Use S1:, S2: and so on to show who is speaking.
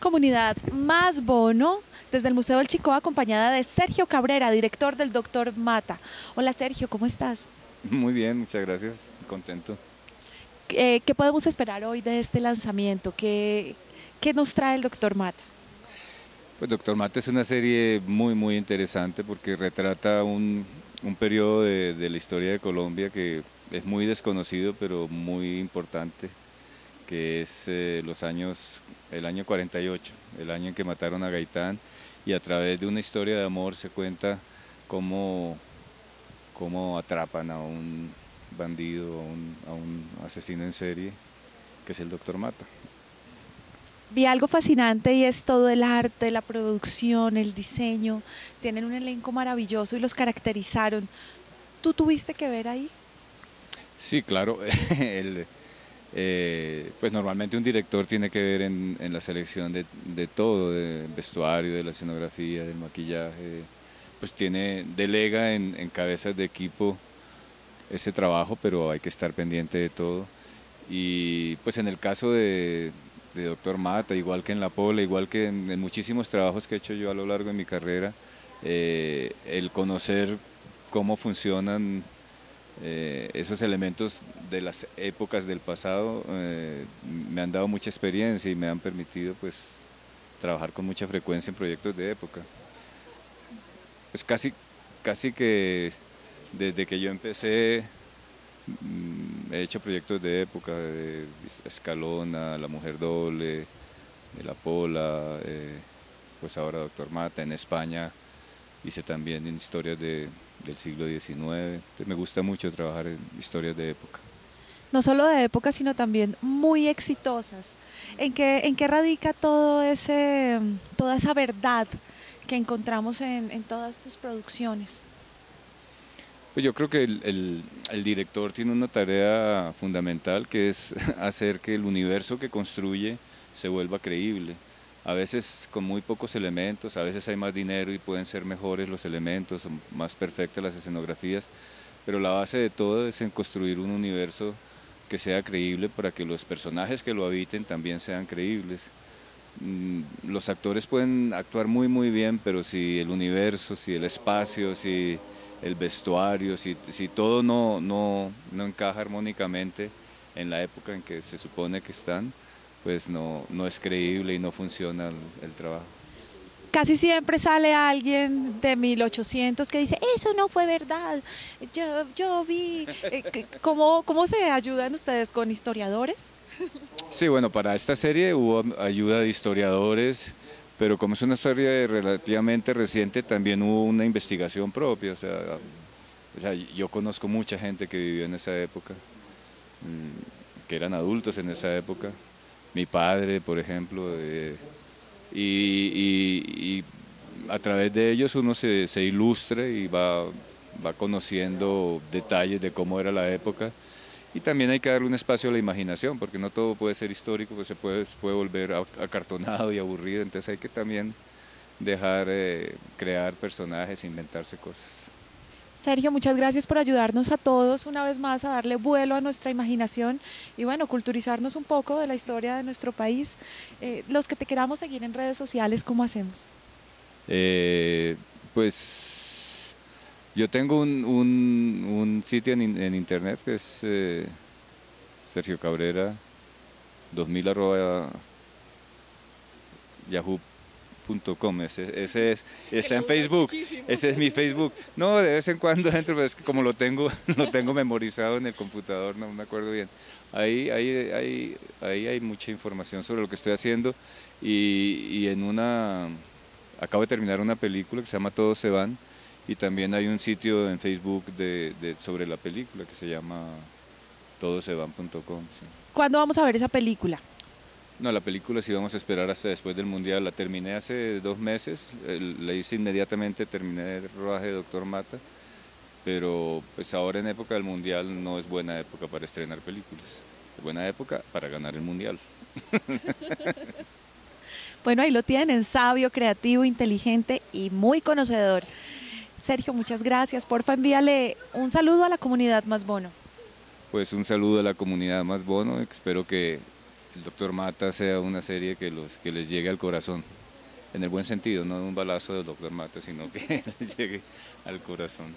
S1: Comunidad Más Bono, desde el Museo del Chico, acompañada de Sergio Cabrera, director del Doctor Mata. Hola Sergio, ¿cómo estás?
S2: Muy bien, muchas gracias, contento.
S1: Eh, ¿Qué podemos esperar hoy de este lanzamiento? ¿Qué, qué nos trae el Doctor Mata?
S2: Pues Doctor Mata es una serie muy, muy interesante porque retrata un, un periodo de, de la historia de Colombia que es muy desconocido, pero muy importante que es eh, los años, el año 48, el año en que mataron a Gaitán, y a través de una historia de amor se cuenta cómo, cómo atrapan a un bandido, a un, a un asesino en serie, que es el doctor Mata.
S1: Vi algo fascinante y es todo el arte, la producción, el diseño. Tienen un elenco maravilloso y los caracterizaron. ¿Tú tuviste que ver ahí?
S2: Sí, claro. el, eh, pues normalmente un director tiene que ver en, la selección de, todo, del vestuario, de la escenografía, del maquillaje, pues tiene, delega en, cabezas de equipo ese trabajo, pero hay que estar pendiente de todo. Y pues en el caso de, Doctor Mata, igual que en La Pola, igual que en, muchísimos trabajos que he hecho yo a lo largo de mi carrera, eh, el conocer cómo funcionan eh, esos elementos de las épocas del pasado eh, me han dado mucha experiencia y me han permitido pues trabajar con mucha frecuencia en proyectos de época. Pues casi, casi que desde que yo empecé mm, he hecho proyectos de época, de Escalona, La Mujer Doble, de La Pola, eh, pues ahora Doctor Mata, en España hice también historias de, del siglo XIX. me gusta mucho trabajar en historias de época.
S1: No solo de época, sino también muy exitosas. ¿En qué, en qué radica todo ese, toda esa verdad que encontramos en, todas tus producciones?
S2: Pues yo creo que el, el, director tiene una tarea fundamental que es hacer que el universo que construye se vuelva creíble a veces con muy pocos elementos, a veces hay más dinero y pueden ser mejores los elementos, más perfectas las escenografías, pero la base de todo es en construir un universo que sea creíble para que los personajes que lo habiten también sean creíbles. Mm, los actores pueden actuar muy muy bien, pero si el universo, si el espacio, si el vestuario, si, si todo no, no, no encaja armónicamente en la época en que se supone que están, pues no, no es creíble y no funciona el, trabajo.
S1: Casi siempre sale alguien de 1800 que dice, eso no fue verdad, yo, yo vi, eh, ¿cómo, ¿cómo se ayudan ustedes con historiadores?
S2: Sí, bueno, para esta serie hubo ayuda de historiadores, pero como es una historia relativamente reciente, también hubo una investigación propia. O sea, yo conozco mucha gente que vivió en esa época, mm, que eran adultos en esa época, mi padre, por ejemplo, eh, y, a través de ellos uno se, se ilustra y va, conociendo detalles de cómo era la época. Y también hay que darle un espacio a la imaginación, porque no todo puede ser histórico, pues se puede, puede volver acartonado y aburrido, entonces hay que también dejar eh, crear personajes, inventarse cosas.
S1: Sergio, muchas gracias por ayudarnos a todos una vez más a darle vuelo a nuestra imaginación y bueno, culturizarnos un poco de la historia de nuestro país. Eh, los que te queramos seguir en redes sociales, ¿cómo hacemos?
S2: Eh, pues yo tengo un, sitio en, internet que es eh, Sergio Cabrera 2000 arroba yahoo ese, ese es, está en Facebook, ese es mi Facebook. No, de vez en cuando entro, pero es que como lo tengo, lo tengo memorizado en el computador, no me acuerdo bien. Ahí, ahí, ahí, ahí hay mucha información sobre lo que estoy haciendo y, y en una, acabo de terminar una película que se llama Todos se van y también hay un sitio en Facebook de, de sobre la película que se llama todosevan.com.
S1: ¿Cuándo vamos a ver esa película?
S2: No, la película sí vamos a esperar hasta después del Mundial. La terminé hace dos meses, la hice inmediatamente, terminé el rodaje de Doctor Mata, pero pues ahora en época del Mundial no es buena época para estrenar películas. Es buena época para ganar el Mundial.
S1: bueno, ahí lo tienen, sabio, creativo, inteligente y muy conocedor. Sergio, muchas gracias. Porfa, envíale un saludo a la comunidad Más Bono.
S2: Pues un saludo a la comunidad Más Bono. Espero que el Doctor Mata sea una serie que, los, que les llegue al corazón, en el buen sentido, no un balazo del Doctor Mata, sino que les llegue al corazón.